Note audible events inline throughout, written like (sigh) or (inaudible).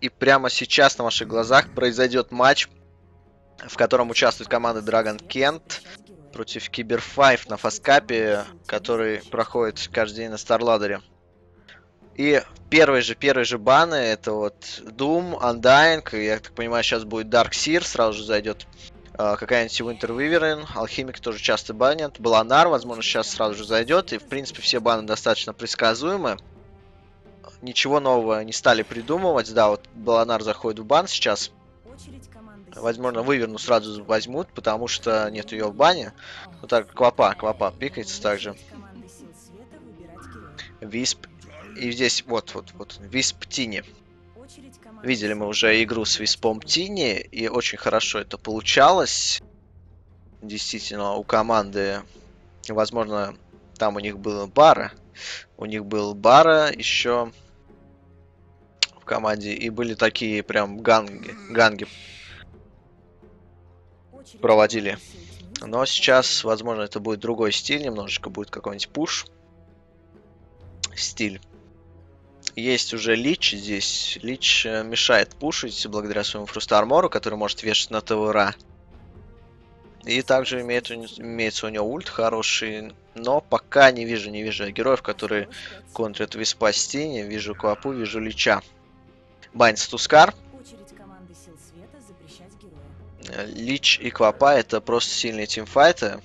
И прямо сейчас на ваших глазах произойдет матч, в котором участвует команда Dragon Kent против Кибер 5 на фаскапе, который проходит каждый день на Старладере. И первые же, первые же баны, это вот Doom, Undying, я так понимаю, сейчас будет Dark Seer, сразу же зайдет э, какая-нибудь Winter Wyvern, Алхимик тоже часто банят, Баланар, возможно, сейчас сразу же зайдет, и, в принципе, все баны достаточно предсказуемы. Ничего нового не стали придумывать, да, вот Баланар заходит в бан сейчас, Возможно, выверну сразу возьмут, потому что нет ее в бане. Вот так, Квапа, Квапа пикается также. Висп. И здесь вот, вот, вот, Висп Тини. Видели мы уже игру с Виспом Тини, и очень хорошо это получалось. Действительно, у команды, возможно, там у них было Бара. У них был Бара еще команде, и были такие прям ганги, ганги проводили. Но сейчас, возможно, это будет другой стиль, немножечко будет какой-нибудь push стиль. Есть уже Лич здесь. Лич э, мешает пушить благодаря своему Frost Armor у, который может вешать на тавер. И также имеет, имеется у него ульт хороший. Но пока не вижу, не вижу героев, которые контрят Виспа Стини. Вижу Квапу, вижу Лича. Байнс Тускар. Лич и Квапа это просто сильные тимфайты.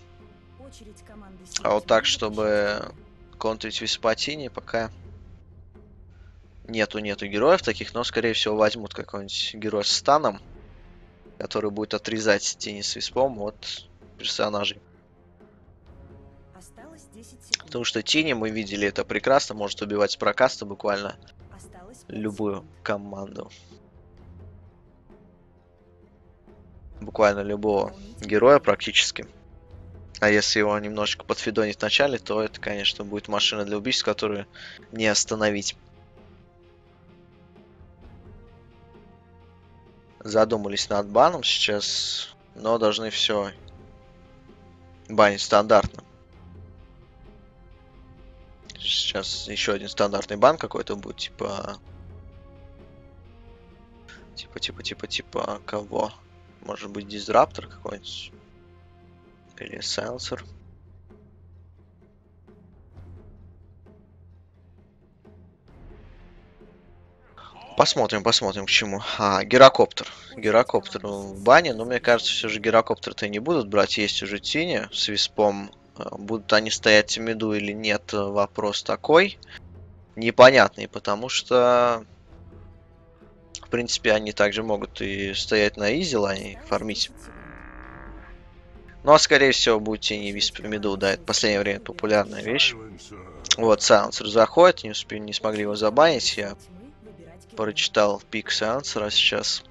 А вот так, чтобы контрить Виспатини, пока нету нету героев таких, но скорее всего возьмут какой-нибудь герой с станом, который будет отрезать тени с виспом от персонажей. Потому что тени, мы видели это прекрасно, может убивать с прокаста буквально любую команду. буквально любого героя практически. А если его немножечко подфидонить вначале, то это, конечно, будет машина для убийств, которую не остановить. Задумались над баном сейчас, но должны все банить стандартно. Сейчас еще один стандартный бан какой-то будет, типа... Типа, типа, типа, типа, кого? Может быть, дизраптор какой-нибудь. Или сенсор. Посмотрим, посмотрим к чему. А, гирокоптер. Гирокоптер в бане, но мне кажется, все же гирокоптер-то не будут брать. Есть уже тени с виспом. А, будут они стоять в миду или нет, вопрос такой. Непонятный, потому что принципе, они также могут и стоять на изи лайне, фармить. Ну, а скорее всего, будет тени Висп Меду, да, это в последнее время популярная вещь. Вот, Сайленсер заходит, не, успели, не смогли его забанить, я прочитал пик Сайленсера сейчас.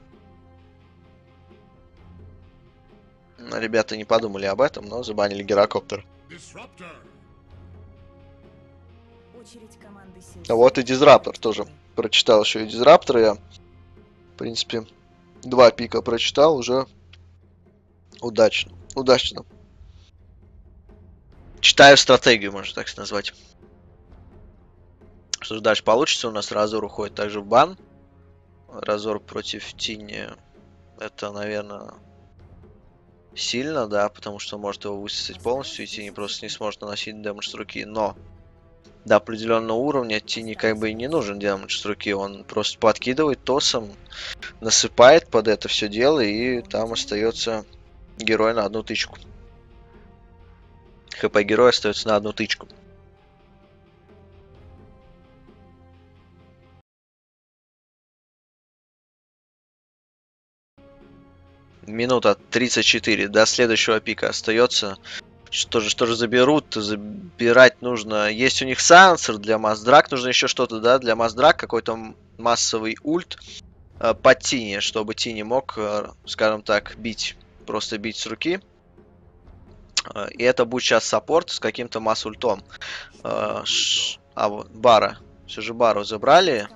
Ребята не подумали об этом, но забанили Герокоптер. А вот и Дизраптор тоже. Прочитал еще и Дизраптор я. В принципе, два пика прочитал уже удачно. Удачно. Читаю стратегию, можно так назвать. Что же дальше получится? У нас Разор уходит также в бан. Разор против Тини. Это, наверное, сильно, да, потому что может его высосать полностью, и Тини просто не сможет наносить дэмэдж с руки. Но до определенного уровня Тини как бы и не нужен демедж с руки. Он просто подкидывает тосом, насыпает под это все дело, и там остается герой на одну тычку. ХП героя остается на одну тычку. Минута 34 до следующего пика остается. Что же, что же заберут? Забирать нужно. Есть у них сансер для Маздрак. Нужно еще что-то, да, для Маздрак. Какой-то массовый ульт э, по Тине, чтобы Тини мог, э, скажем так, бить. Просто бить с руки. Э, и это будет сейчас саппорт с каким-то масс-ультом. Э, ш... А вот Бара. Все же Бару забрали.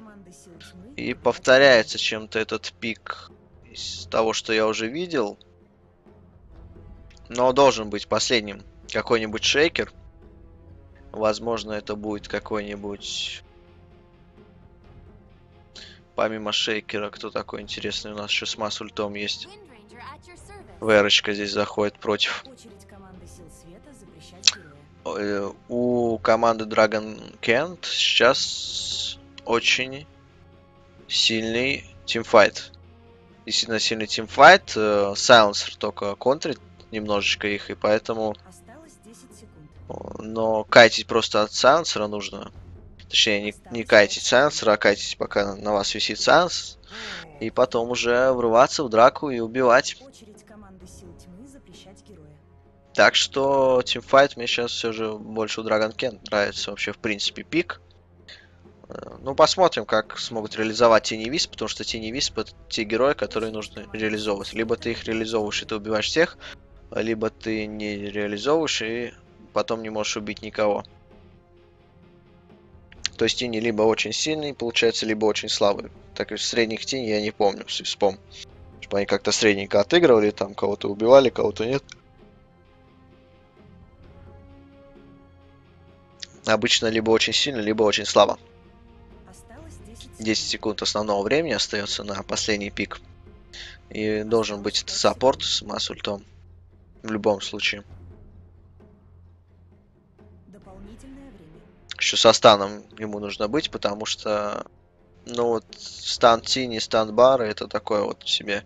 И повторяется чем-то этот пик из того, что я уже видел. Но должен быть последним какой-нибудь шейкер. Возможно, это будет какой-нибудь Помимо Шейкера, кто такой интересный? У нас еще с Масс ультом есть. Верочка здесь заходит против. Э, у команды Dragon Kent сейчас очень сильный тимфайт. Действительно сильный тимфайт. Сайленсер только контрит немножечко их, и поэтому... Но кайтить просто от сайленсера нужно. Точнее, не, не кайтить сайленсера, а кайтить, пока на вас висит сайленс. И потом уже врываться в драку и убивать. Так что тимфайт мне сейчас все же больше у Dragon Ken нравится вообще в принципе пик. Э, ну, посмотрим, как смогут реализовать Тени Висп, потому что Тени Висп это те герои, которые нужно реализовывать. Либо ты их реализовываешь и ты убиваешь всех, либо ты не реализовываешь и потом не можешь убить никого. То есть тени либо очень сильные, получается, либо очень слабые. Так и средних теней я не помню, вспом. Чтобы они как-то средненько отыгрывали, там кого-то убивали, кого-то нет. Обычно либо очень сильно, либо очень слабо. 10 секунд основного времени остается на последний пик. И должен быть саппорт с масс-ультом. В любом случае. Еще со станом ему нужно быть, потому что, ну вот, стан Тини, стан Бара, это такое вот себе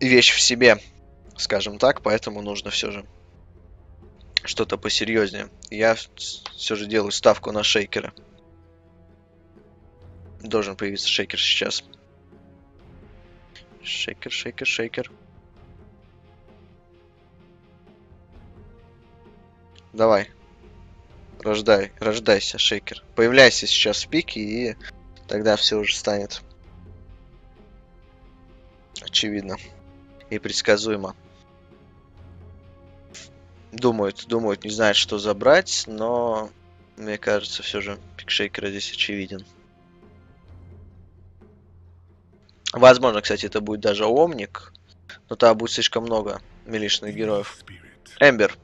вещь в себе, скажем так, поэтому нужно все же что-то посерьезнее. Я все же делаю ставку на шейкера. Должен появиться шейкер сейчас. Шейкер, шейкер, шейкер. Давай. Рождай, рождайся, шейкер. Появляйся сейчас в пике, и тогда все уже станет очевидно и предсказуемо. Думают, думают, не знают, что забрать, но мне кажется, все же пик шейкера здесь очевиден. Возможно, кстати, это будет даже Омник, но там будет слишком много милишных героев. Эмбер.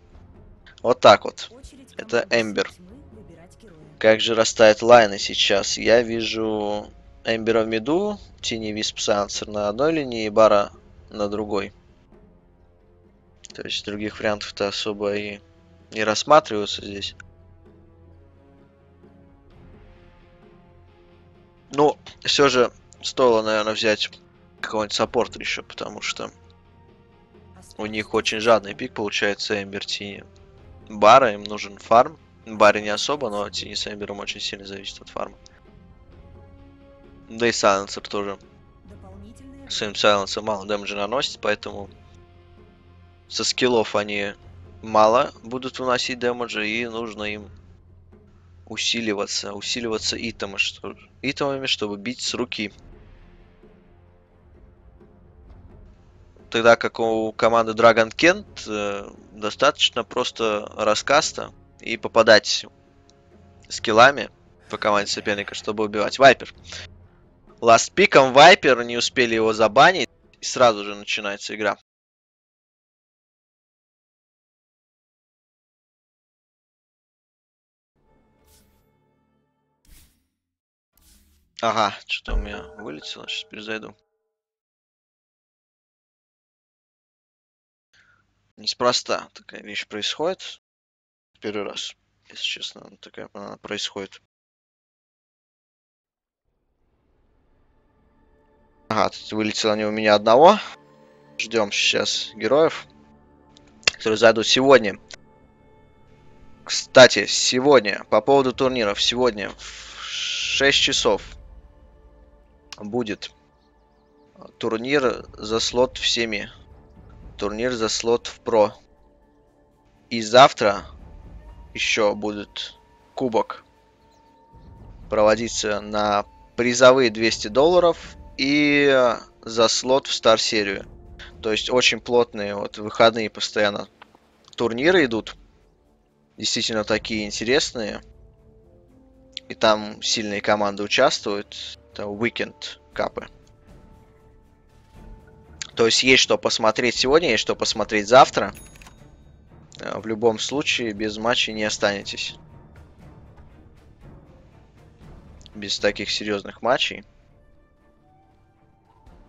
Вот так вот. Это Эмбер. Как же растает лайны сейчас? Я вижу Эмбера в миду, Тини Висп Сансер на одной линии и Бара на другой. То есть других вариантов-то особо и не рассматриваются здесь. Ну, все же стоило, наверное, взять какого-нибудь саппорта еще, потому что у них очень жадный пик получается Эмбер Тини. Бара, им нужен фарм. Баре не особо, но Тини с Эмбером очень сильно зависит от фарма. Да и Сайленсер тоже. Своим Сайленсер мало дэмэджа наносит, поэтому со скиллов они мало будут выносить дэмэджа, и нужно им усиливаться, усиливаться итемами, чтобы бить с руки. Тогда как у команды Dragon Kent э, достаточно просто раскаста и попадать скиллами по команде соперника, чтобы убивать Вайпер. Ласт пиком Вайпер, не успели его забанить, и сразу же начинается игра. Ага, что-то у меня вылетело, сейчас перезайду. Неспроста такая вещь происходит. Первый раз, если честно, такая она происходит. Ага, тут вылетело не у меня одного. Ждем сейчас героев, которые зайдут сегодня. Кстати, сегодня, по поводу турниров, сегодня в 6 часов будет турнир за слот в семи турнир за слот в Про. И завтра еще будет кубок проводиться на призовые 200 долларов и за слот в Стар серию. То есть очень плотные вот выходные постоянно турниры идут. Действительно такие интересные. И там сильные команды участвуют. Это Weekend капы. То есть есть что посмотреть сегодня, есть что посмотреть завтра. Э, в любом случае, без матча не останетесь. Без таких серьезных матчей.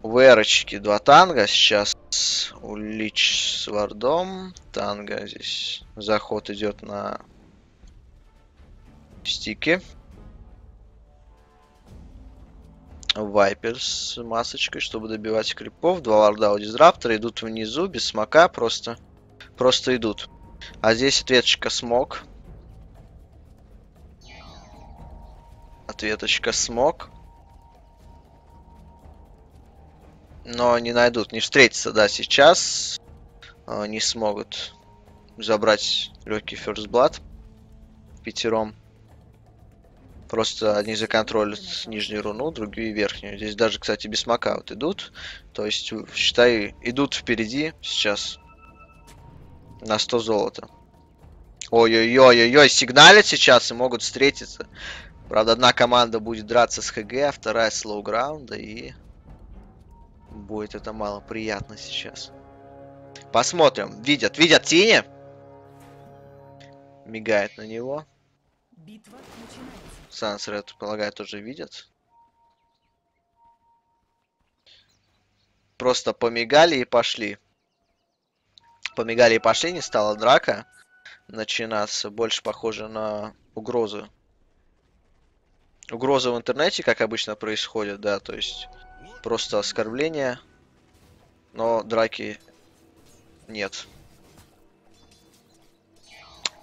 У Верочки два танга сейчас. У Лич с вардом. Танго здесь. Заход идет на стики. Вайпер с масочкой, чтобы добивать крипов. Два варда у дизраптора идут внизу, без смока, просто, просто идут. А здесь ответочка смог. Ответочка смог. Но не найдут, не встретятся, да, сейчас. А, не смогут забрать легкий Blood пятером. Просто одни законтролят нижнюю руну, другие верхнюю. Здесь даже, кстати, без смока вот идут. То есть, считай, идут впереди сейчас на 100 золота. Ой-ой-ой-ой-ой, сигналят сейчас и могут встретиться. Правда, одна команда будет драться с ХГ, а вторая с лоу-граунда, и будет это мало приятно сейчас. Посмотрим. Видят, видят тени. Мигает на него. Битва Сансер, я полагаю, тоже видят. Просто помигали и пошли. Помигали и пошли, не стала драка начинаться. Больше похоже на угрозу. Угроза в интернете, как обычно происходит, да, то есть просто оскорбление, но драки нет.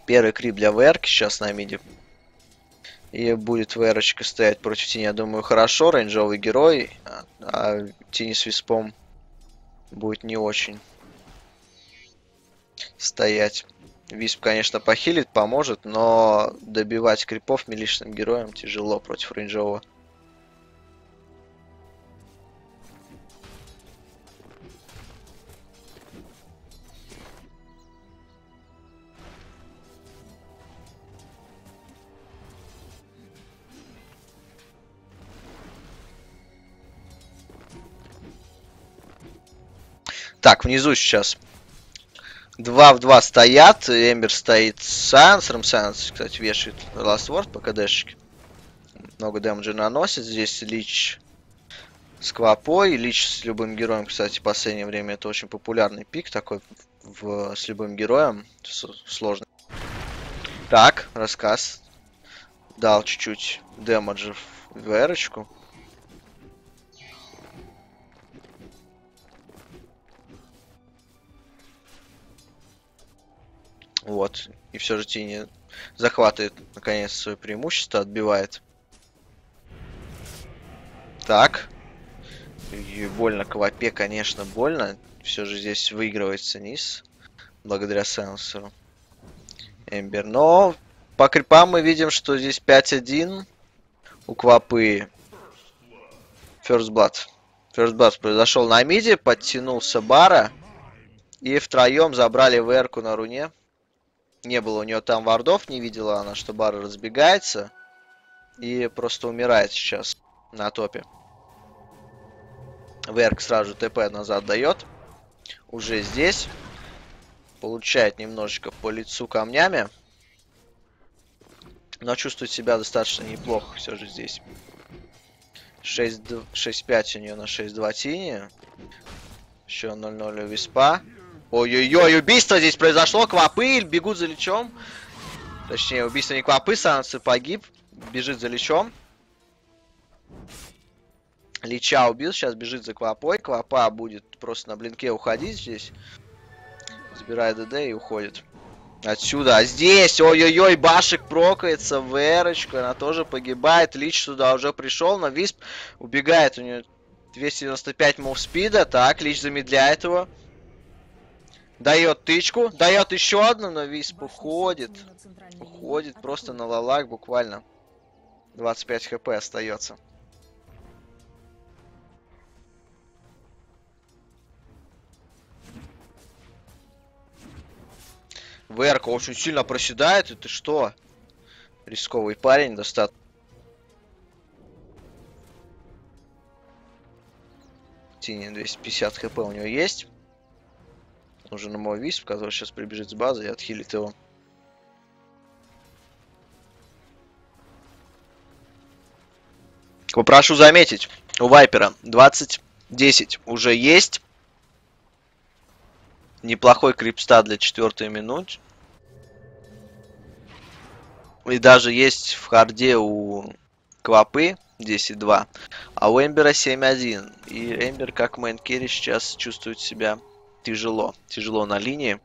Первый крип для ВР сейчас на миде и будет ВРочка стоять против тени, я думаю, хорошо. Рейнджовый герой, а, а тени с виспом будет не очень стоять. Висп, конечно, похилит, поможет, но добивать крипов милишным героем тяжело против рейнджового. Так, внизу сейчас 2 в 2 стоят. Эмбер стоит с Сансером. Санс, кстати, вешает Last Word по КДшке. Много дэмэджа наносит. Здесь Лич с Квапой. Лич с любым героем, кстати, в последнее время это очень популярный пик такой в, с любым героем. Сложный. Так, рассказ. Дал чуть-чуть дэмэджа в эрочку. Вот. И все же Тини захватывает, наконец, свое преимущество, отбивает. Так. И больно Квапе, конечно, больно. Все же здесь выигрывается низ. Благодаря сенсору. Эмбер. Но по крипам мы видим, что здесь 5-1 у Квапы. First Blood. First Blood произошел на миде, подтянулся Бара. И втроем забрали ВРку на руне. Не было у нее там вардов, не видела она, что Бара разбегается. И просто умирает сейчас на топе. Верк сразу ТП назад дает. Уже здесь. Получает немножечко по лицу камнями. Но чувствует себя достаточно неплохо все же здесь. 6-5 у нее на 6-2 тини. Еще 0-0 у Виспа. Ой-ой-ой, убийство здесь произошло, Квапы бегут за лечом. Точнее, убийство не Квапы, Сансы погиб, бежит за лечом. Лича убил, сейчас бежит за Квапой. Квапа будет просто на блинке уходить здесь. Забирает ДД и уходит. Отсюда. А здесь, ой-ой-ой, Башик прокается в эрочку. Она тоже погибает. Лич сюда уже пришел, но Висп убегает. У нее 295 мув спида. Так, Лич замедляет его. Дает тычку, дает еще одну, но Висп уходит. Уходит просто на лалак буквально. 25 хп остается. ВРК очень сильно проседает. Это что? Рисковый парень достаточно. Тини 250 хп у него есть. Нужен на мой висп, который сейчас прибежит с базы и отхилит его. Попрошу заметить, у Вайпера 20 10 уже есть. Неплохой крипстат для четвертой минут. И даже есть в харде у Квапы 10-2, а у Эмбера 7-1. И Эмбер как мейн сейчас чувствует себя тяжело. Тяжело на линии.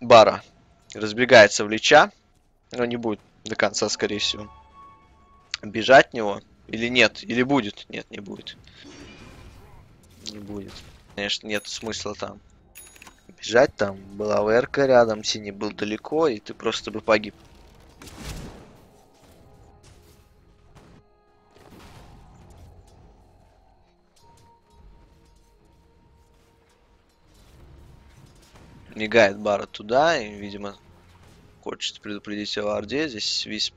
Бара разбегается в Лича. Но не будет до конца, скорее всего. Бежать него. Или нет? Или будет? Нет, не будет. Не будет. Конечно, нет смысла там бежать. Там была ВРК рядом, синий был далеко, и ты просто бы погиб. Мигает Бара туда, и, видимо, хочет предупредить о варде. Здесь Висп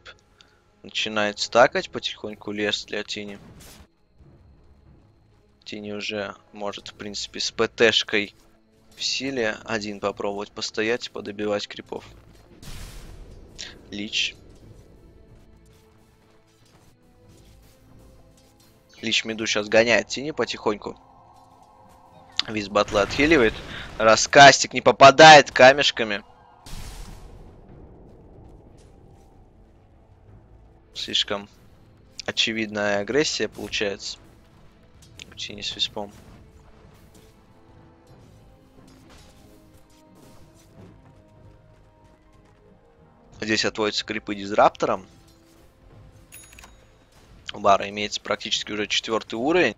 начинает стакать потихоньку лес для Тини. Тини уже может, в принципе, с ПТшкой в силе один попробовать постоять и подобивать крипов. Лич. Лич Меду сейчас гоняет Тини потихоньку. Виз батла отхиливает. Раскастик не попадает камешками. Слишком очевидная агрессия получается. У Тини с виспом. Здесь отводятся крипы дизраптором. У бара имеется практически уже четвертый уровень.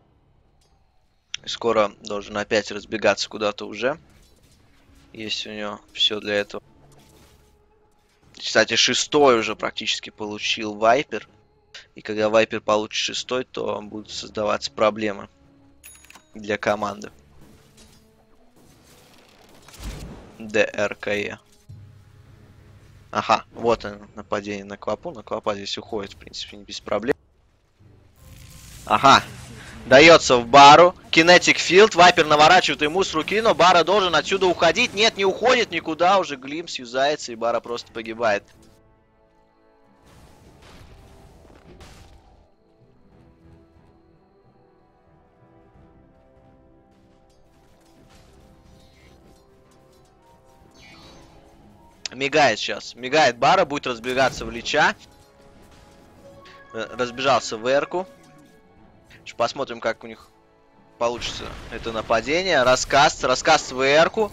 Скоро должен опять разбегаться куда-то уже. Есть у него все для этого. Кстати, шестой уже практически получил Вайпер. И когда Вайпер получит шестой, то будут создаваться проблемы для команды. ДРКЕ. Ага, вот он, нападение на Квапу. На Квапа здесь уходит, в принципе, не без проблем. Ага, дается в бару. Кинетик филд, Вайпер наворачивает ему с руки, но Бара должен отсюда уходить. Нет, не уходит никуда, уже Глимс юзается, и Бара просто погибает. Мигает сейчас. Мигает Бара, будет разбегаться в Лича. Э, разбежался в Эрку. Посмотрим, как у них получится это нападение. Раскаст, раскаст в Эрку.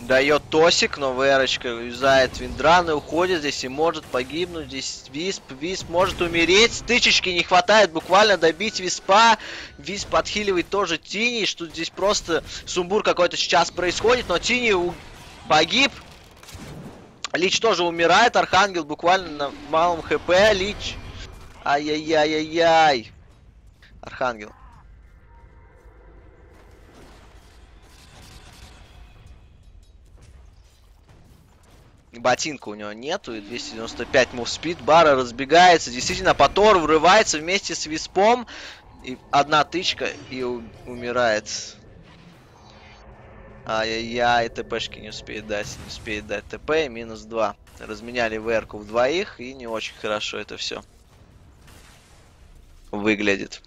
Дает Тосик, но Верочка юзает Виндран и уходит здесь и может погибнуть. Здесь Висп, Висп может умереть. Тычечки не хватает буквально добить Виспа. Висп подхиливает тоже Тини, что здесь просто сумбур какой-то сейчас происходит, но Тини погиб. Лич тоже умирает, Архангел буквально на малом хп, Лич. Ай-яй-яй-яй-яй. Архангел. Ботинка у него нету, и 295 мувспид. Бара разбегается, действительно, Потор врывается вместе с Виспом. И одна тычка, и умирает. Ай-яй-яй, ТПшки не успеет дать, не успеет дать ТП, минус 2. Разменяли ВРку двоих, и не очень хорошо это все выглядит.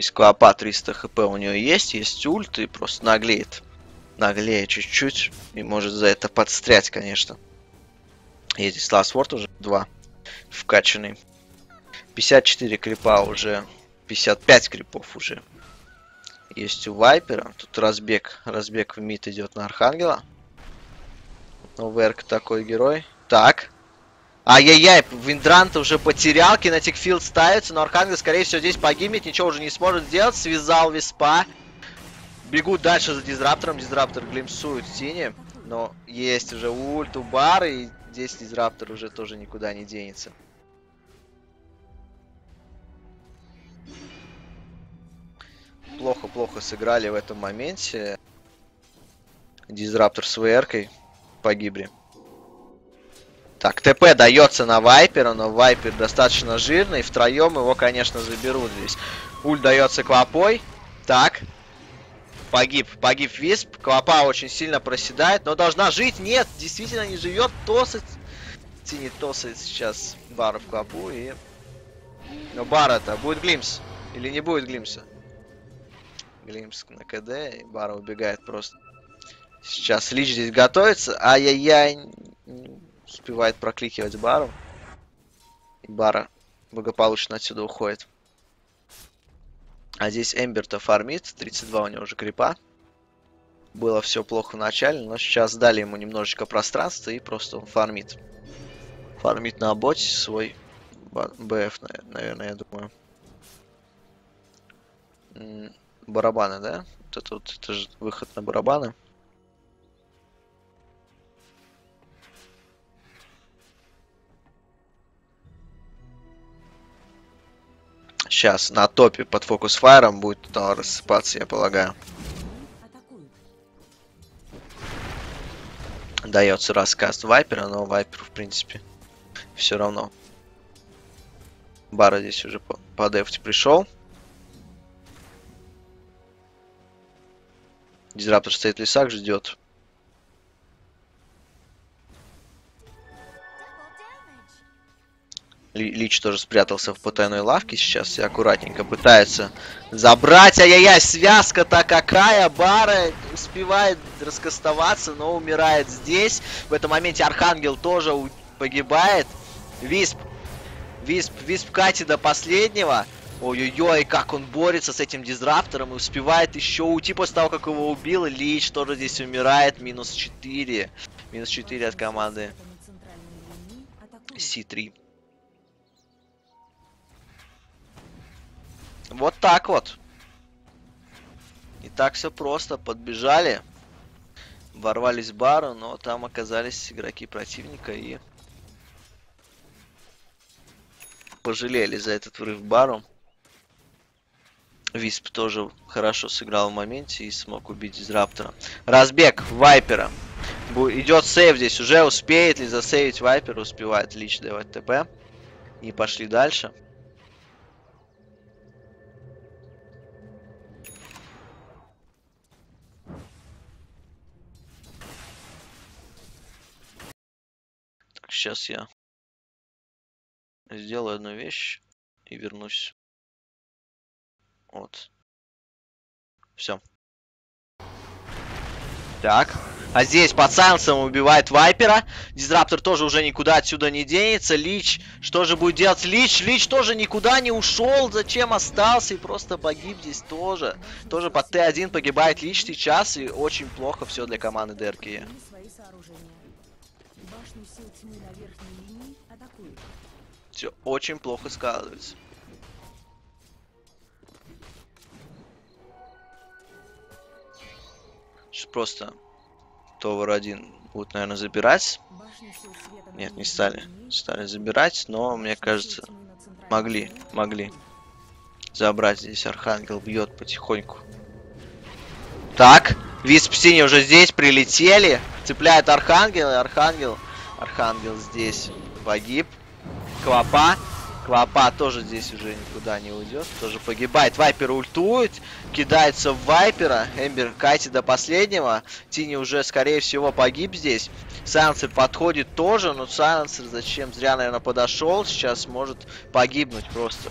Есть Клопа 300 хп у нее есть, есть ульт и просто наглеет наглее чуть-чуть и может за это подстрять, конечно. И здесь Ласворд уже 2 вкачанный. 54 крипа уже, 55 крипов уже. Есть у Вайпера. Тут разбег, разбег в мид идет на Архангела. Верк такой герой. Так. Ай-яй-яй, Виндрант уже потерял, кинетик филд ставится, но Архангел, скорее всего, здесь погибнет, ничего уже не сможет сделать. Связал Виспа. Бегут дальше за дизраптором. Дизраптор глимсует тени. Но есть уже ульт у бар, и здесь дизраптор уже тоже никуда не денется. Плохо-плохо сыграли в этом моменте. Дизраптор с ВРкой погибли. Так, ТП дается на Вайпера, но Вайпер достаточно жирный. Втроем его, конечно, заберут здесь. Уль дается Квапой. Так. Погиб, погиб Висп. Клопа очень сильно проседает, но должна жить. Нет, действительно не живет. Тосит. Тини тосает сейчас Бара в клопу и... Но Бара-то будет Глимс. Или не будет Глимса? Глимс на КД, и Бара убегает просто. Сейчас Лич здесь готовится. Ай-яй-яй. Успевает прокликивать Бару. И Бара благополучно отсюда уходит. А здесь Эмберта фармит. 32 у него уже крипа. Было все плохо в начале, но сейчас дали ему немножечко пространства и просто он фармит. Фармит на боте свой БФ, наверное, я думаю. Барабаны, да? Вот это вот, это же выход на барабаны. Сейчас на топе под фокус файром будет тотал рассыпаться, я полагаю. Дается рассказ Вайпера, но Вайпер, в принципе, все равно. Бара здесь уже по, по дефте пришел. Дизраптор стоит в лесах, ждет. Лич тоже спрятался в потайной лавке сейчас и аккуратненько пытается забрать. Ай-яй-яй, связка-то какая! Бара успевает раскастоваться, но умирает здесь. В этом моменте Архангел тоже погибает. Висп. Висп, Висп катит до последнего. Ой-ой-ой, как он борется с этим дизраптором и успевает еще уйти после того, как его убил. Лич тоже здесь умирает. Минус 4. Минус 4 от команды. С3. Вот так вот. И так все просто. Подбежали. Ворвались в бару, но там оказались игроки противника и пожалели за этот врыв бару. Висп тоже хорошо сыграл в моменте и смог убить из Раптора. Разбег Вайпера. Идет сейв здесь уже. Успеет ли засейвить Вайпер? Успевает лично давать ТП. И пошли дальше. Сейчас я сделаю одну вещь и вернусь. Вот. Все. Так. А здесь под Сайленсом убивает Вайпера. Дизраптор тоже уже никуда отсюда не денется. Лич, что же будет делать Лич? Лич тоже никуда не ушел. Зачем остался и просто погиб здесь тоже. Тоже под Т1 погибает Лич сейчас. И очень плохо все для команды ДРК. Все очень плохо складывается. Сейчас просто Товар один будут, наверное, забирать. Нет, не стали. Стали забирать, но, мне кажется, могли, могли забрать здесь. Архангел бьет потихоньку. Так, Висп Синий уже здесь, прилетели. Цепляет Архангел, и Архангел, Архангел здесь погиб. Клопа. Клопа тоже здесь уже никуда не уйдет. Тоже погибает. Вайпер ультует. Кидается в Вайпера. Эмбер катит до последнего. Тини уже, скорее всего, погиб здесь. Сайленсер подходит тоже. Но Сайленсер зачем? Зря, наверное, подошел. Сейчас может погибнуть просто.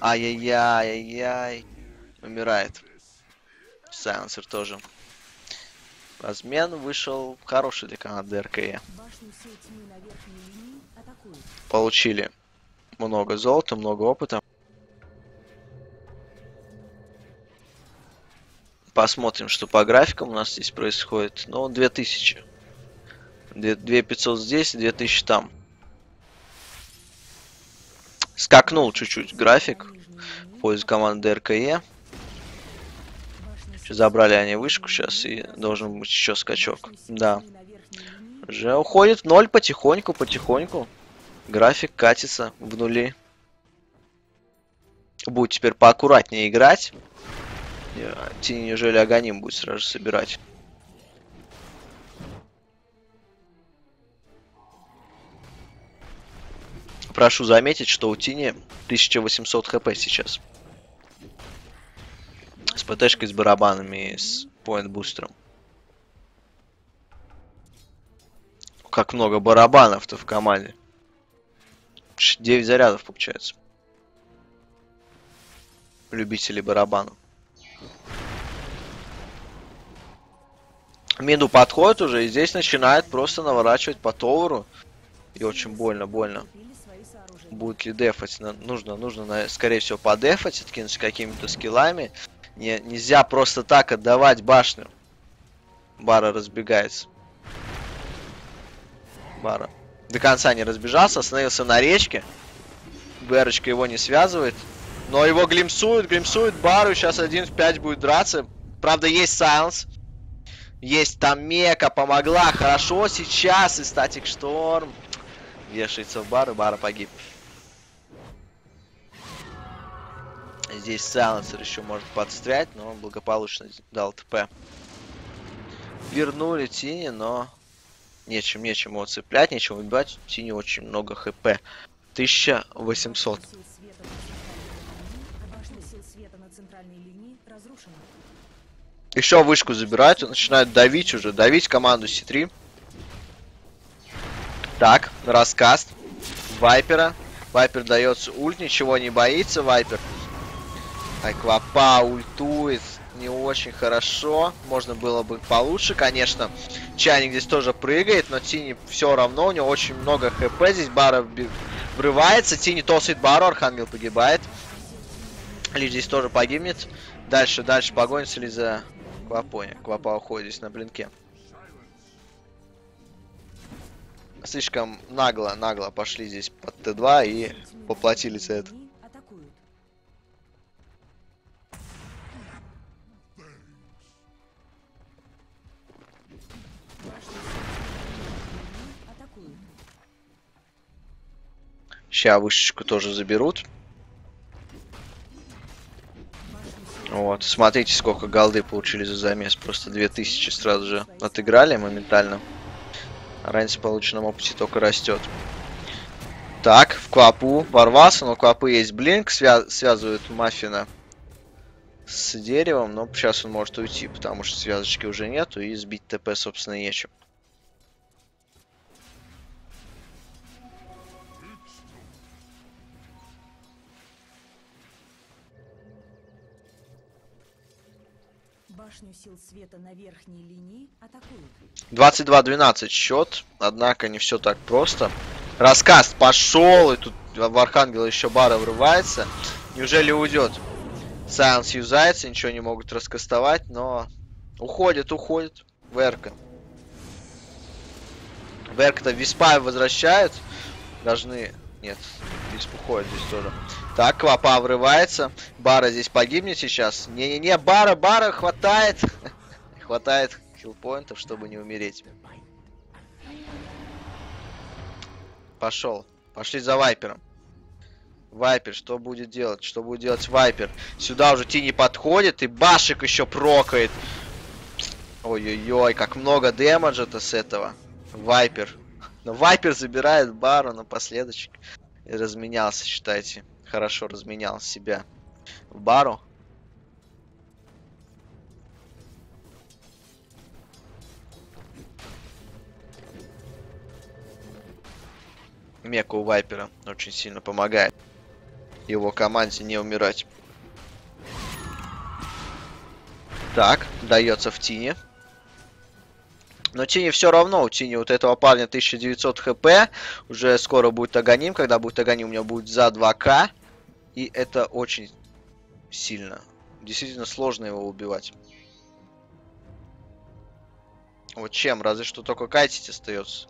Ай-яй-яй, ай-яй. Умирает. Сайленсер тоже. Размен вышел хороший для команды РКЕ. Получили много золота, много опыта. Посмотрим, что по графикам у нас здесь происходит. Ну, 2000. 2500 здесь, 2000 там. Скакнул чуть-чуть график в пользу команды РКЕ. Забрали они вышку сейчас, и должен быть еще скачок. Да. Уже уходит ноль потихоньку, потихоньку. График катится в нули. Будет теперь поаккуратнее играть. Тени неужели Аганим будет сразу собирать. Прошу заметить, что у Тини 1800 хп сейчас. ПТшкой с барабанами с поинт-бустером. Как много барабанов-то в команде. 9 зарядов получается. Любители барабанов. Миду подходит уже, и здесь начинает просто наворачивать по товару. И очень больно, больно. Будет ли дефать? Нужно, нужно, скорее всего, подефать, откинуться какими-то скиллами. Не, нельзя просто так отдавать башню. Бара разбегается. Бара. До конца не разбежался, остановился на речке. Берочка его не связывает. Но его глимсуют, глимсуют Бару. Сейчас один в 5 будет драться. Правда, есть сайленс. Есть там Мека, помогла. Хорошо сейчас. И Статик Шторм. Вешается в бар, и Бара погиб. Здесь Сайленсер еще может подстрять, но он благополучно дал ТП. Вернули Тини, но нечем, нечем его цеплять, нечем убивать. У Тини очень много хп. 1800. Еще вышку забирают, начинают давить уже, давить команду С3. Так, раскаст. Вайпера. Вайпер дается ульт, ничего не боится Вайпер. Аквапа ультует не очень хорошо. Можно было бы получше, конечно. Чайник здесь тоже прыгает, но Тини все равно, у него очень много хп. Здесь Бара врывается, Тини тосит Бару, Архангел погибает. Лишь здесь тоже погибнет. Дальше, дальше погонится ли за Квапоне. Квапа уходит здесь на блинке. Слишком нагло, нагло пошли здесь под Т2 и поплатились за это. Сейчас вышечку тоже заберут. Вот, смотрите, сколько голды получили за замес. Просто 2000 сразу же отыграли моментально. Раньше полученном опыте только растет. Так, в Квапу ворвался, но Квапы есть блинк, свя связывает Маффина с деревом, но сейчас он может уйти, потому что связочки уже нету, и сбить ТП, собственно, нечем. Башню сил света на верхней линии атакуют. 22-12 счет, однако не все так просто. Рассказ пошел, и тут в Архангела еще бара врывается. Неужели уйдет? Сайенс юзается, ничего не могут раскастовать, но уходит, уходит. Верка. Верка-то Виспа возвращают. Должны... Нет, Висп уходит здесь тоже. Так, Квапа врывается. Бара здесь погибнет сейчас. Не-не-не, Бара, Бара хватает. (laughs) хватает хилпоинтов, чтобы не умереть. Пошел. Пошли за Вайпером. Вайпер, что будет делать? Что будет делать Вайпер? Сюда уже Тини подходит, и Башик еще прокает. Ой-ой-ой, как много демеджа-то с этого. Вайпер. (laughs) Но Вайпер забирает Бару напоследок. И разменялся, считайте хорошо разменял себя в бару. Мека у Вайпера очень сильно помогает его команде не умирать. Так, дается в Тине. Но Тини все равно, у Тини вот этого парня 1900 хп. Уже скоро будет Аганим. Когда будет Аганим, у меня будет за 2к. И это очень сильно. Действительно сложно его убивать. Вот чем? Разве что только кайтить остается.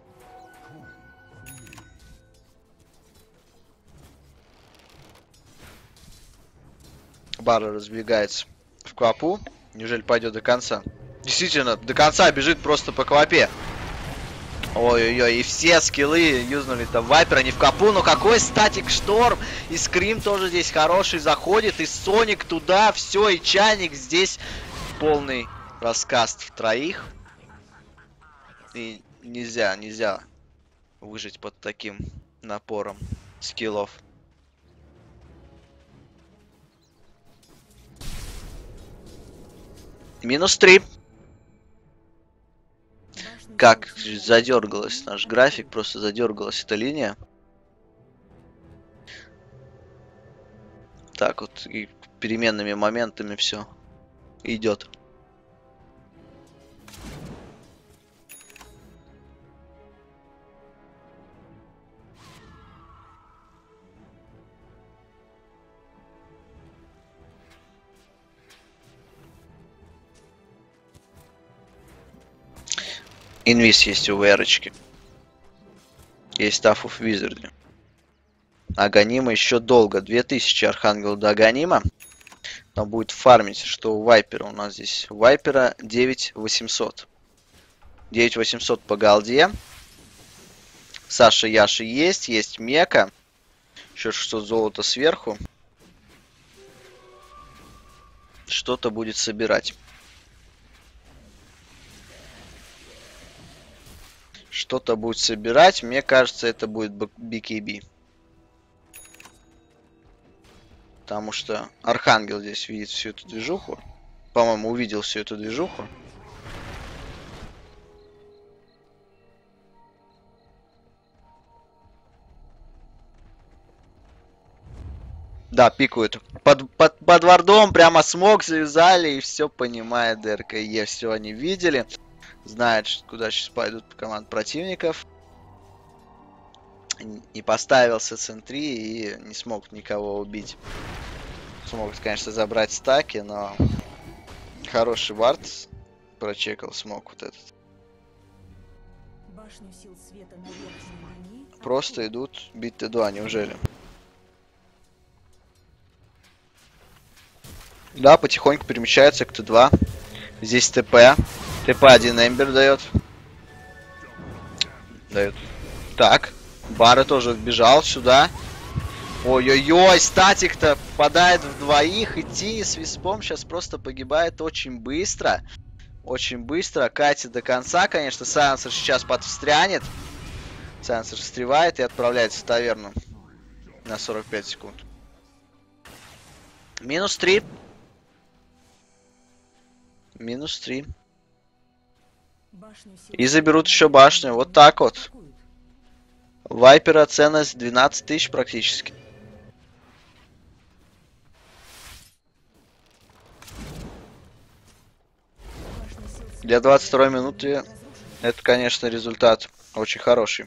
Бара разбегается в квапу. Неужели пойдет до конца? Действительно, до конца бежит просто по квапе. Ой-ой-ой, и все скиллы юзнули-то Вайпера не в капу, но какой статик шторм! И Скрим тоже здесь хороший заходит, и Соник туда, все, и Чайник здесь полный раскаст в троих. И нельзя, нельзя выжить под таким напором скиллов. Минус 3. Как задергалась наш график, просто задергалась эта линия. Так вот, и переменными моментами все идет. Инвиз есть у Верочки. Есть Staff of Wizardry. Аганима еще долго. 2000 Архангел до Аганима. Но будет фармить, что у Вайпера у нас здесь. Вайпера 9800. 9800 по голде. Саша Яши есть. Есть Мека. Еще 600 золота сверху. Что-то будет собирать. Что-то будет собирать. Мне кажется, это будет BKB. Потому что Архангел здесь видит всю эту движуху. По-моему, увидел всю эту движуху. Да, пикают. Под, под, под вардом прямо смог завязали и все понимает ДРКЕ. Все они видели знает, куда сейчас пойдут команд противников. Не поставился центри и не смог никого убить. Смог, конечно, забрать стаки, но хороший вард прочекал, смог вот этот. Просто идут бить Т2, неужели? Да, потихоньку перемещается к Т2. Здесь ТП. ТП один Эмбер дает. Дает. Так. Бара тоже вбежал сюда. Ой-ой-ой, статик-то попадает в двоих. И Тини с виспом сейчас просто погибает очень быстро. Очень быстро. Катит до конца, конечно. Сайенсер сейчас подстрянет. Сайенсер встревает и отправляется в таверну. На 45 секунд. Минус 3. Минус 3. И заберут еще башню. Вот так вот. Вайпера ценность 12 тысяч практически. Для 22 минуты это, конечно, результат очень хороший.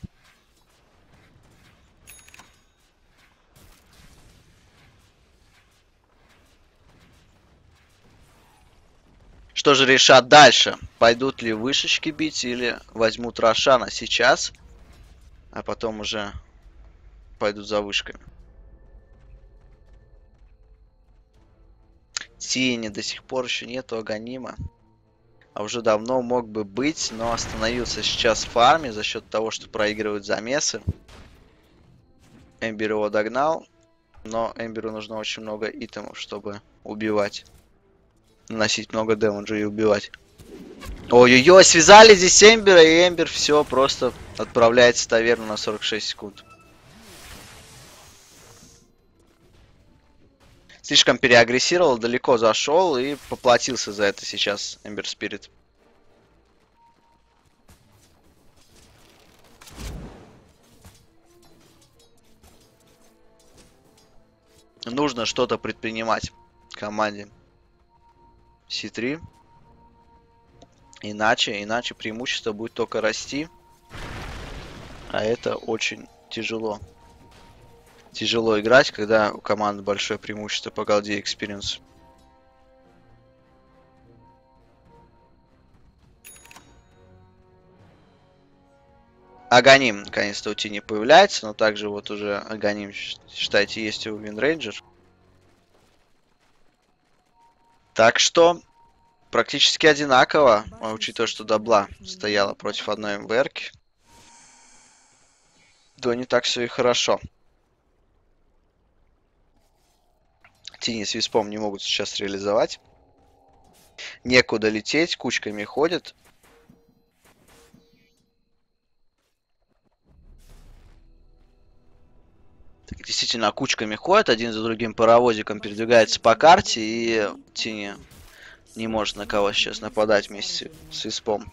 Что же решат дальше? Пойдут ли вышечки бить или возьмут Рошана сейчас, а потом уже пойдут за вышками. Тени до сих пор еще нету Аганима. А уже давно мог бы быть, но остановился сейчас в фарме за счет того, что проигрывают замесы. Эмбер его догнал, но Эмберу нужно очень много итемов, чтобы убивать наносить много дэмэджа и убивать. Ой-ой-ой, связали здесь Эмбера, и Эмбер все просто отправляется в таверну на 46 секунд. Слишком переагрессировал, далеко зашел и поплатился за это сейчас Эмбер Спирит. Нужно что-то предпринимать команде. C3. Иначе, иначе преимущество будет только расти. А это очень тяжело. Тяжело играть, когда у команды большое преимущество по голде experience. Аганим, наконец-то, у Тини появляется, но также вот уже Аганим, считайте, есть у Винрейнджер. Так что практически одинаково, а учитывая, что Дабла стояла против одной ВРки. То не так все и хорошо. Тини с Виспом не могут сейчас реализовать. Некуда лететь, кучками ходят. Действительно кучками ходят, один за другим паровозиком передвигается по карте, и Тини не может на кого сейчас нападать вместе с Испом.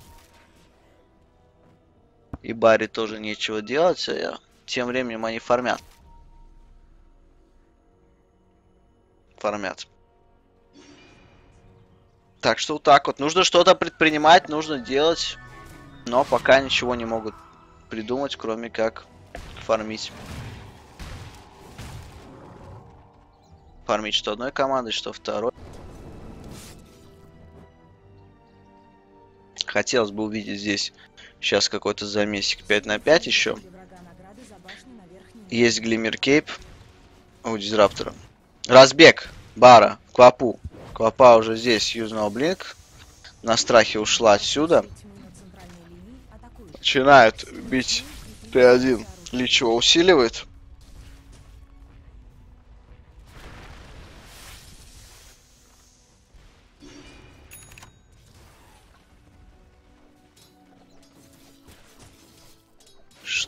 И Барри тоже нечего делать, а тем временем они фармят. Фармят. Так что вот так вот. Нужно что-то предпринимать, нужно делать. Но пока ничего не могут придумать, кроме как фармить. Фармить что одной командой, что второй. Хотелось бы увидеть здесь сейчас какой-то замесик 5 на 5 еще. Есть Глиммер Кейп у Дизраптора. Разбег Бара, Квапу. Квапа уже здесь юзнул блинк. На страхе ушла отсюда. Начинает бить Т1. Личего усиливает.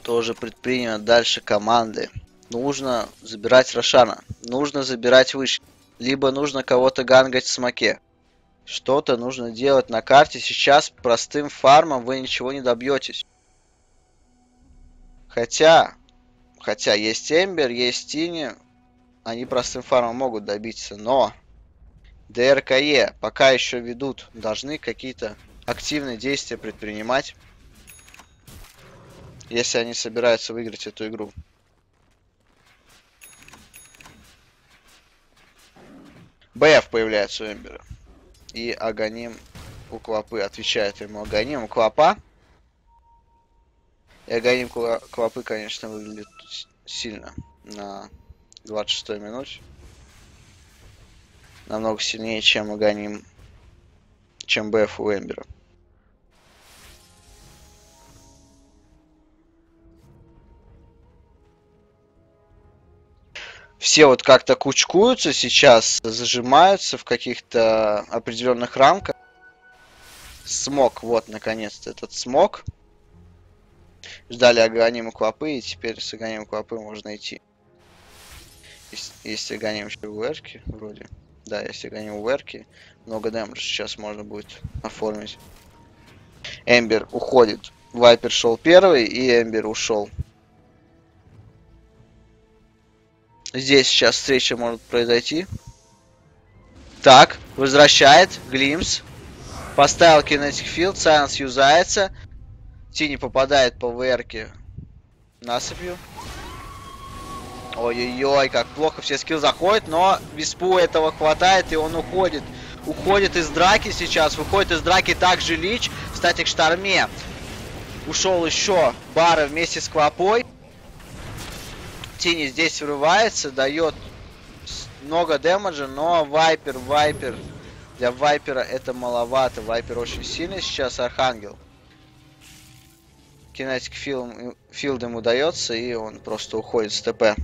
Что же предпринимают дальше команды? Нужно забирать Рошана. Нужно забирать выше. Либо нужно кого-то гангать в смоке. Что-то нужно делать на карте. Сейчас простым фармом вы ничего не добьетесь. Хотя, хотя есть Эмбер, есть Тини. Они простым фармом могут добиться. Но ДРКЕ пока еще ведут. Должны какие-то активные действия предпринимать если они собираются выиграть эту игру. БФ появляется у Эмбера. И Аганим у Клопы отвечает ему Аганим у Клопа. И Аганим Клопы, конечно, выглядит сильно на 26 минуте. Намного сильнее, чем Аганим, чем БФ у Эмбера. Все вот как-то кучкуются сейчас, зажимаются в каких-то определенных рамках. Смог, вот, наконец-то этот смог. Ждали Аганима Клопы, и теперь с Аганима Клопы можно идти. Есть, есть Аганим еще в Эрке, вроде. Да, есть Аганим в Эрке. Много дэмэджа сейчас можно будет оформить. Эмбер уходит. Вайпер шел первый, и Эмбер ушел. Здесь сейчас встреча может произойти. Так, возвращает. Глимс. Поставил кинетик филд. Сайенс юзается. Тини попадает по ВРке насыпью. Ой-ой-ой, как плохо все скилл заходят, но Виспу этого хватает, и он уходит. Уходит из драки сейчас, выходит из драки также Лич. Кстати, к Шторме ушел еще Бара вместе с Квапой. Тини здесь врывается, дает много дэмэджа, но Вайпер, Вайпер, для Вайпера это маловато. Вайпер очень сильный сейчас, Архангел. Кинетик филд, филд ему дается, и он просто уходит с ТП.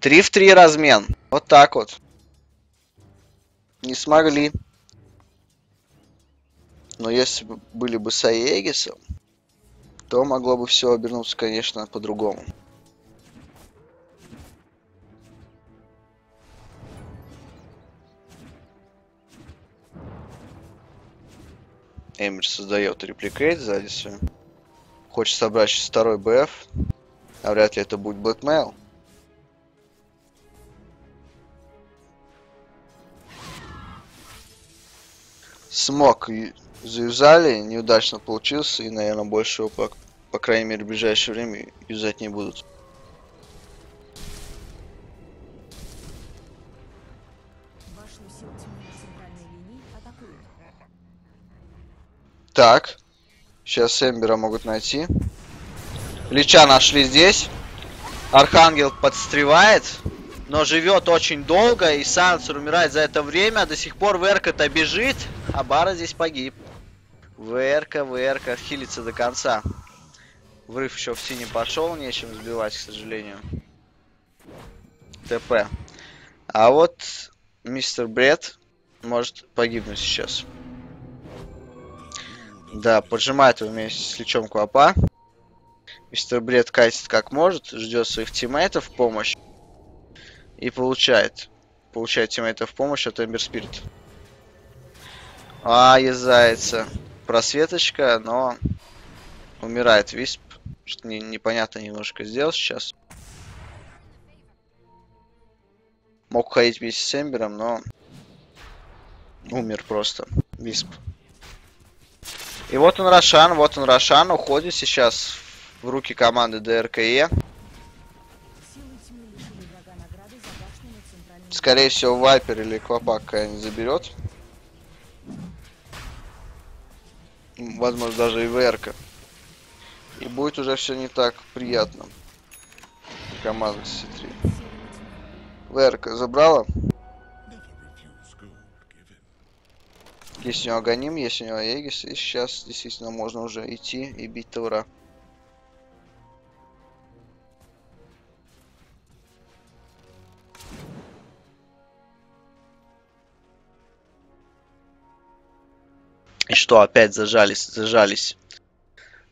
Три в три размен. Вот так вот. Не смогли. Но если бы были бы с Аегисом, то могло бы все обернуться, конечно, по-другому. Эмир создает репликейт сзади свой. Хочет собрать сейчас второй БФ. А вряд ли это будет Блэкмейл. Смог заюзали, неудачно получился, и, наверное, больше его, по, по крайней мере, в ближайшее время юзать не будут. Так. Сейчас Эмбера могут найти. Лича нашли здесь. Архангел подстревает но живет очень долго, и Сансер умирает за это время. До сих пор ВРК-то бежит, а Бара здесь погиб. ВРК, ВРК хилится до конца. Врыв еще в синий пошел, нечем сбивать, к сожалению. ТП. А вот мистер Бред может погибнуть сейчас. Да, поджимает его вместе с лечом Квапа. Мистер Бред катит как может, ждет своих тиммейтов помощь. И получает. Получает тиммейтов в помощь от Эмбер Спирит. А, езается. Просветочка, но умирает Висп. Что не, непонятно немножко сделал сейчас. Мог ходить вместе с Эмбером, но умер просто. Висп. И вот он Рошан, вот он Рошан, уходит сейчас в руки команды ДРКЕ. Скорее всего, Вайпер или Квапак какая-нибудь заберет. Возможно, даже и ВРК. И будет уже все не так приятно. Команда C3. ВРК забрала. Есть у него Аганим, есть у него Эгис, и сейчас действительно можно уже идти и бить Таура. И что, опять зажались, зажались.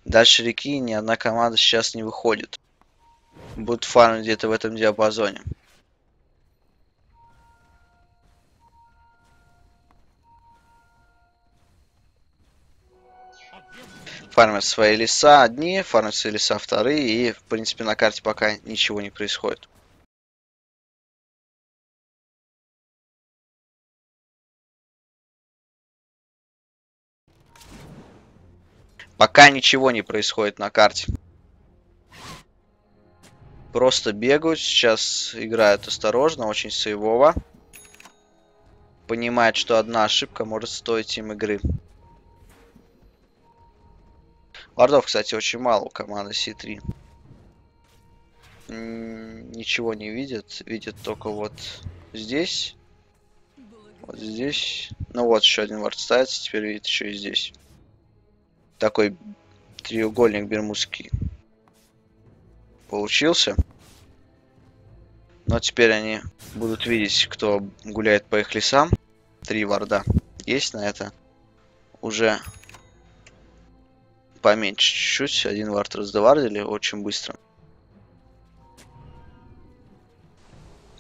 Дальше реки ни одна команда сейчас не выходит. Будут фармить где-то в этом диапазоне. фармят свои леса одни, фармят свои леса вторые, и, в принципе, на карте пока ничего не происходит. Пока ничего не происходит на карте. Просто бегают, сейчас играют осторожно, очень сейвово. Понимает, что одна ошибка может стоить им игры. Вардов, кстати, очень мало у команды C3. Ничего не видит. Видит только вот здесь. Вот здесь. Ну вот, еще один вард ставится. Теперь видит еще и здесь. Такой треугольник бермудский получился. Но теперь они будут видеть, кто гуляет по их лесам. Три варда есть на это. Уже поменьше чуть-чуть. Один вард раздавардили очень быстро.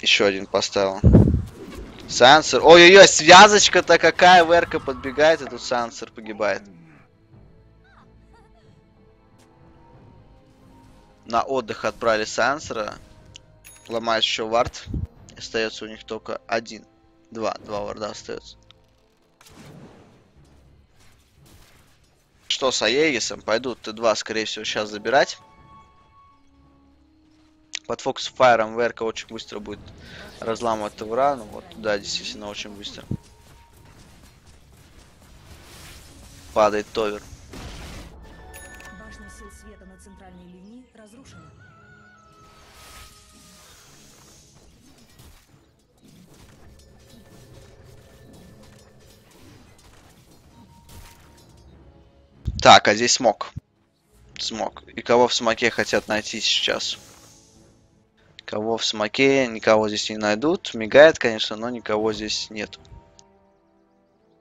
Еще один поставил. Сансер. Ой-ой-ой, связочка-то какая. Верка подбегает, и тут Сансер погибает. На отдых отправили Сансера. Ломает еще вард. Остается у них только один. Два. Два варда остается. Что с Аегисом? Пойдут Т2, скорее всего, сейчас забирать. Под Фокс Файром ВРК очень быстро будет разламывать Тавра. Ну вот, да, действительно, очень быстро. Падает Товер. Так, а здесь смог. Смог. И кого в смоке хотят найти сейчас? Кого в смоке? Никого здесь не найдут. Мигает, конечно, но никого здесь нет.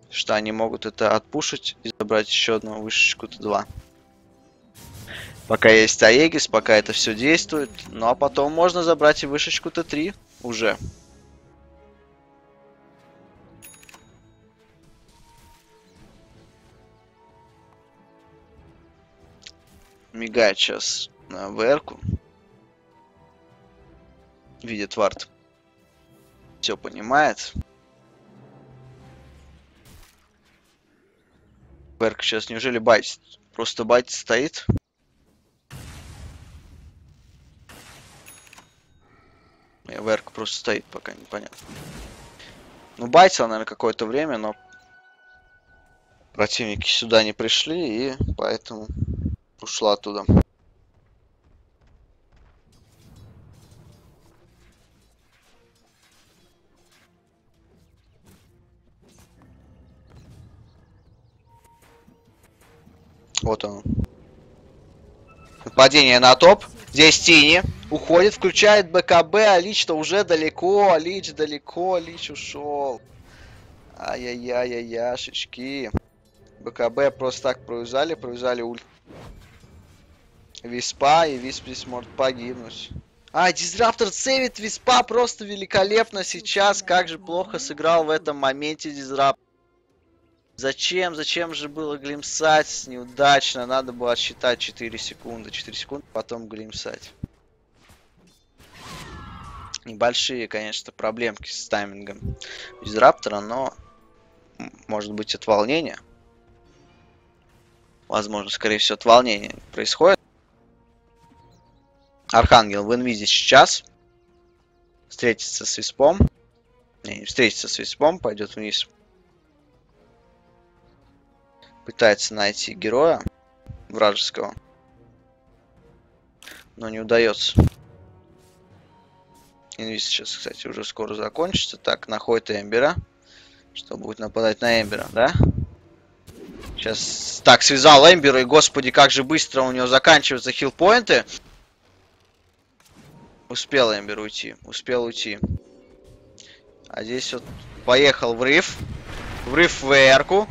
Что они могут это отпушить и забрать еще одну вышечку Т2. Пока есть Аегис, пока это все действует. Ну а потом можно забрать и вышечку Т3 уже. Мигает сейчас на ВР-ку. Видит вард. Все понимает. ВР сейчас неужели байтит? Просто байтит стоит. ВР просто стоит, пока непонятно. Ну, байтил, наверное, какое-то время, но противники сюда не пришли, и поэтому ушла оттуда. Вот он. Падение на топ. Здесь Тини. Уходит, включает БКБ. А Лич-то уже далеко. А Лич далеко. А Лич ушел. Ай-яй-яй-яй-яшечки. БКБ просто так провязали, провязали ульт. Виспа, и Висп здесь может погибнуть. А, Дизраптор сейвит Виспа просто великолепно сейчас. Как же плохо сыграл в этом моменте Дизраптор. Зачем? Зачем же было глимсать? Неудачно. Надо было отсчитать 4 секунды. 4 секунды, потом глимсать. Небольшие, конечно, проблемки с таймингом Дизраптора, но может быть от волнения. Возможно, скорее всего, от волнения происходит. Архангел в инвизе сейчас. Встретится с Виспом. Не, встретится с Виспом, пойдет вниз. Пытается найти героя вражеского. Но не удается. Инвиз сейчас, кстати, уже скоро закончится. Так, находит Эмбера. Что будет нападать на Эмбера, да? Сейчас... Так, связал Эмбера, и, господи, как же быстро у него заканчиваются хилпоинты. Успел Эмбер уйти, успел уйти. А здесь вот поехал в риф. Врыв в ВР-ку.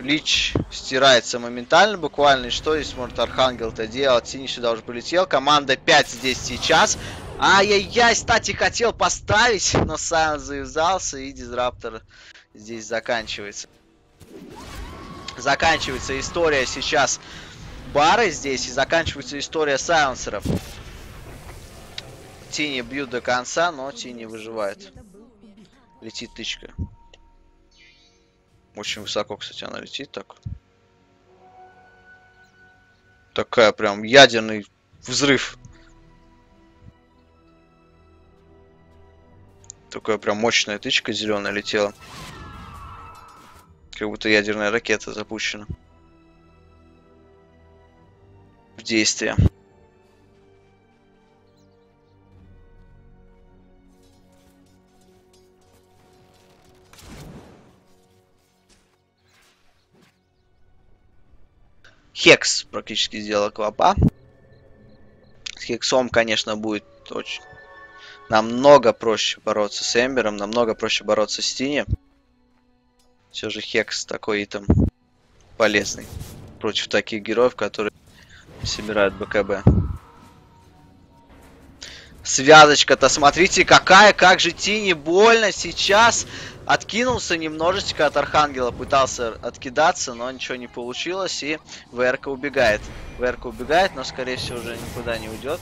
Лич стирается моментально, буквально. И что здесь может Архангел-то делать? Синий сюда уже полетел. Команда 5 здесь сейчас. Ай-яй-яй, кстати, хотел поставить, но сам завязался, и Дизраптор здесь заканчивается. Заканчивается история сейчас бары здесь, и заканчивается история сайленсеров. Тини бьют до конца, но Тини выживает. Летит тычка. Очень высоко, кстати, она летит так. Такая прям ядерный взрыв. Такая прям мощная тычка зеленая летела. Как будто ядерная ракета запущена. В действие. Хекс практически сделал клопа. С Хексом, конечно, будет очень... Намного проще бороться с Эмбером, намного проще бороться с Тини. Все же Хекс такой итем полезный против таких героев, которые собирают БКБ. Связочка-то, смотрите, какая, как же Тини больно сейчас. Откинулся немножечко от Архангела, пытался откидаться, но ничего не получилось, и ВРК убегает. ВРК убегает, но, скорее всего, уже никуда не уйдет.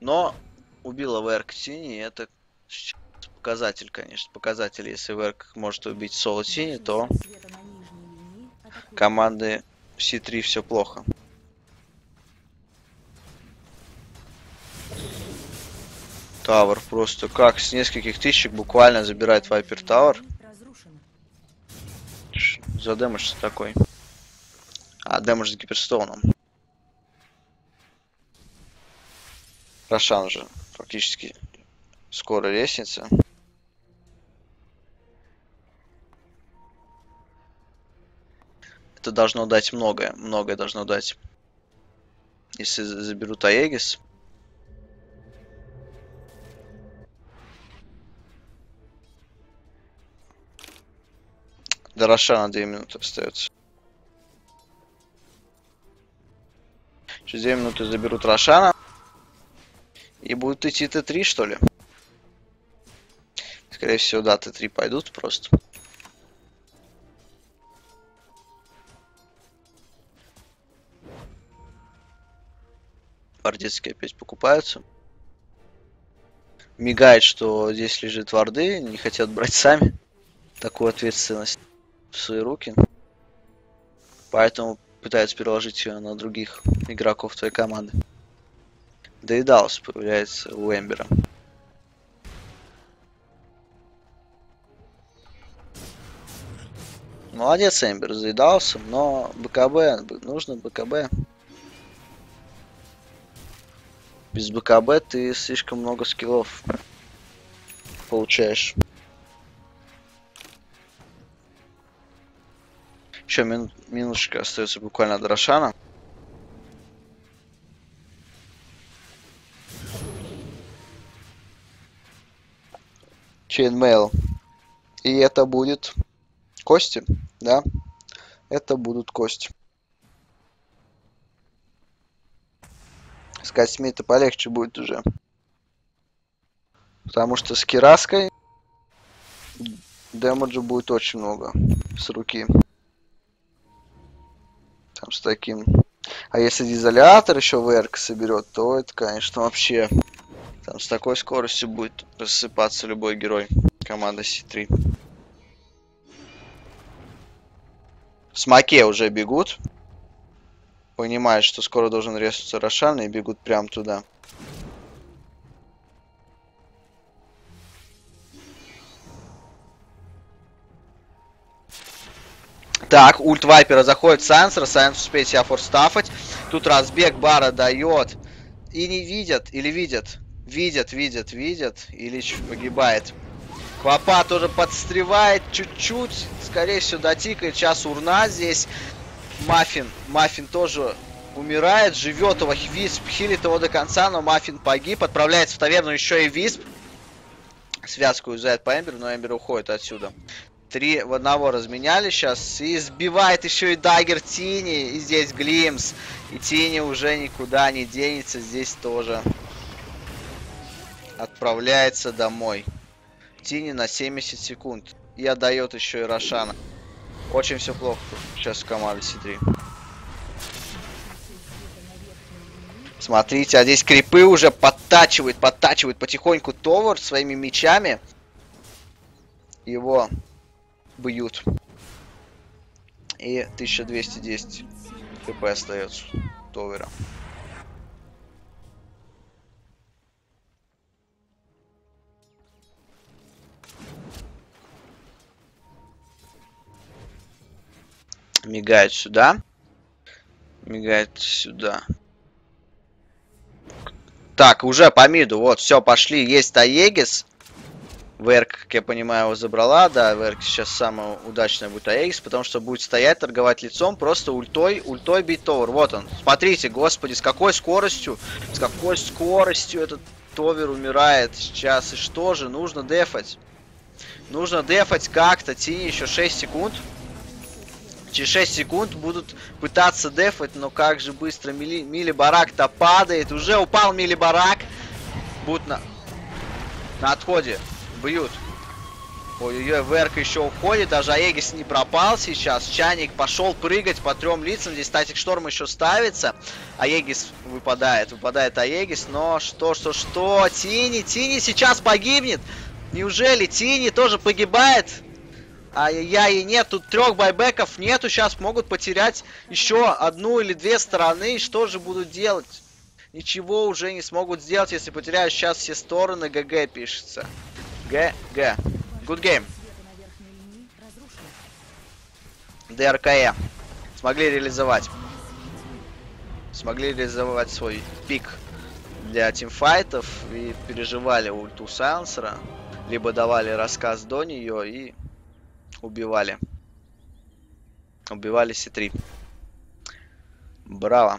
Но убила ВРК Тини, и это показатель, конечно. Показатель, если ВРК может убить соло Тини, то команды C3 все плохо. Тавр просто как с нескольких тысяч буквально забирает Вайпер Тауэр. За дэмэдж такой. А, дэмэдж с гиперстоуном. Рошан же практически скоро лестница. Это должно дать многое. Многое должно дать. Если за- заберут Аегис. До Рошана 2 минуты остается. Через 2 минуты заберут Рошана. И будут идти Т3, что ли? Скорее всего, да, Т3 пойдут просто. Вардецкие опять покупаются. Мигает, что здесь лежит варды, не хотят брать сами такую ответственность в свои руки. Поэтому пытаются переложить ее на других игроков твоей команды. Да и Даус появляется у Эмбера. Молодец, Эмбер, заедался, но БКБ, нужно БКБ. Без БКБ ты слишком много скиллов получаешь. Еще мин, минуточка остается буквально до Рошана. Chainmail. И это будет кости, да? Это будут кости. С костьми это полегче будет уже. Потому что с кираской дэмэджа будет очень много с руки. Там с таким. А если дизолятор еще ВРК соберет, то это, конечно, вообще... Там с такой скоростью будет рассыпаться любой герой команды C3. Смоке уже бегут. Понимают, что скоро должен резаться Рошан и бегут прям туда. Так, ульт Вайпера заходит Сайенсера, Сайенс успеет себя форстафать. Тут разбег Бара дает. И не видят, или видят? Видят, видят, видят. Ильич погибает. Квапа тоже подстревает чуть-чуть. Скорее всего, дотикает. Сейчас урна здесь. Маффин. Маффин тоже умирает. Живет его Висп. Хилит его до конца, но Маффин погиб. Отправляется в таверну еще и Висп. Связку уезжает по Эмберу, но Эмбер уходит отсюда. Три в одного разменяли сейчас. И сбивает еще и Дагер Тини. И здесь Glimpse. И Тини уже никуда не денется. Здесь тоже отправляется домой. Тини на 70 секунд. И отдает еще и Рошана. Очень все плохо сейчас в команде C3. Смотрите, а здесь крипы уже подтачивают, подтачивают потихоньку Товар своими мечами. Его бьют. И 1210 хп остается Товера. Мигает сюда. Мигает сюда. Так, уже по миду. Вот, все, пошли. Есть Аегис. Я понимаю, его забрала. Да, ВРК сейчас самая удачная будет Аегис, потому что будет стоять, торговать лицом, просто ультой, ультой бить товар. Вот он. Смотрите, господи, с какой скоростью, с какой скоростью этот товер умирает сейчас. И что же, нужно дефать. Нужно дефать как-то. Тини еще 6 секунд. Через 6 секунд будут пытаться дефать, но как же быстро мили, мили барак-то падает. Уже упал мили барак. Будут на, на отходе. Бьют. Ой-ой-ой, Верк еще уходит, даже Аегис не пропал сейчас. Чайник пошел прыгать по трем лицам. Здесь статик шторм еще ставится. Аегис выпадает, выпадает Аегис. Но что, что, что? Тини, Тини сейчас погибнет. Неужели Тини тоже погибает? Ай-яй-яй, нет, тут трех байбеков нету, сейчас могут потерять еще одну или две стороны, что же будут делать? Ничего уже не смогут сделать, если потеряют сейчас все стороны, ГГ пишется. ГГ. Good game. ДРКЕ. Смогли реализовать. Смогли реализовать свой пик для тимфайтов и переживали ульту Сайленсера. Либо давали рассказ до нее и убивали. Убивали Си-3. Браво.